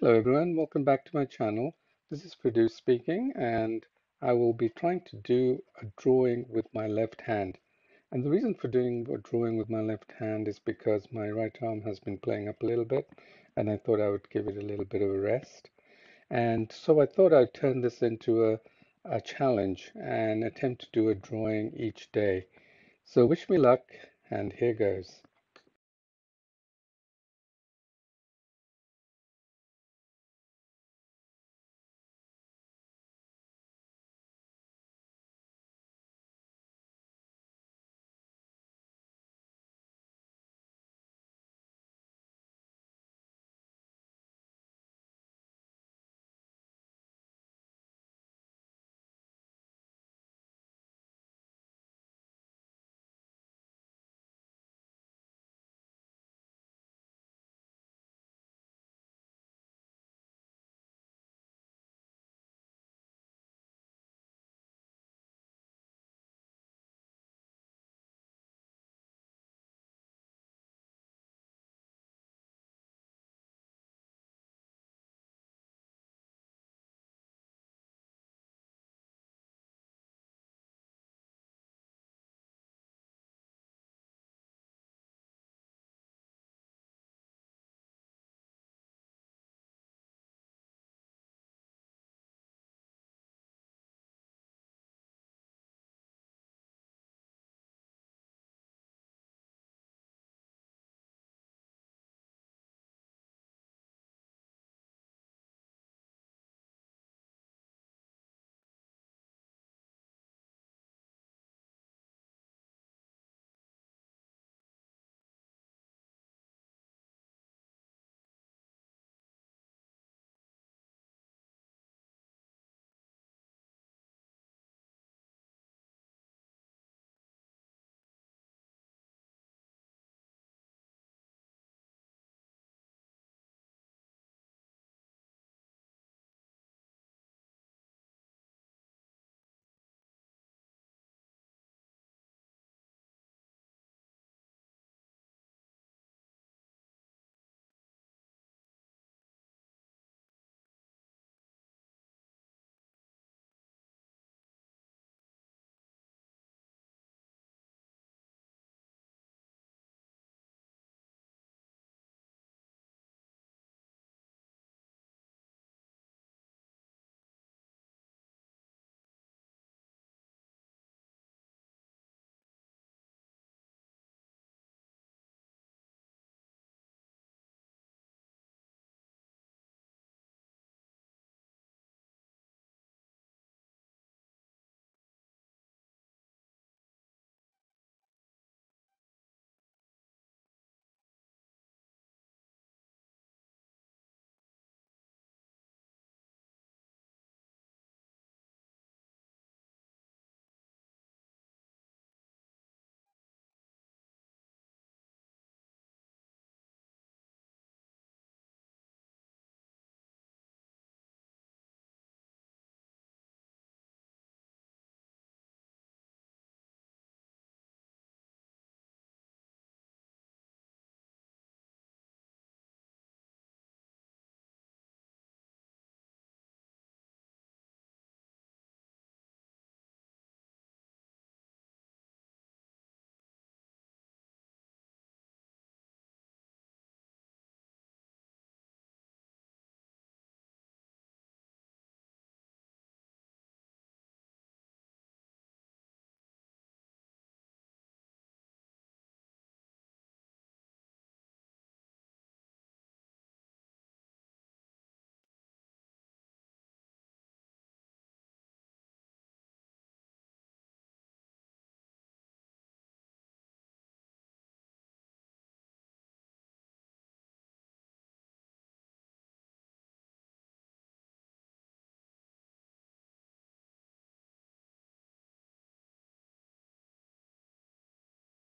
Hello everyone, welcome back to my channel. This is Pradeep speaking and I will be trying to do a drawing with my left hand. And the reason for doing a drawing with my left hand is because my right arm has been playing up a little bit and I thought I would give it a little bit of a rest. And so I thought I'd turn this into a, a challenge and attempt to do a drawing each day. So wish me luck and here goes.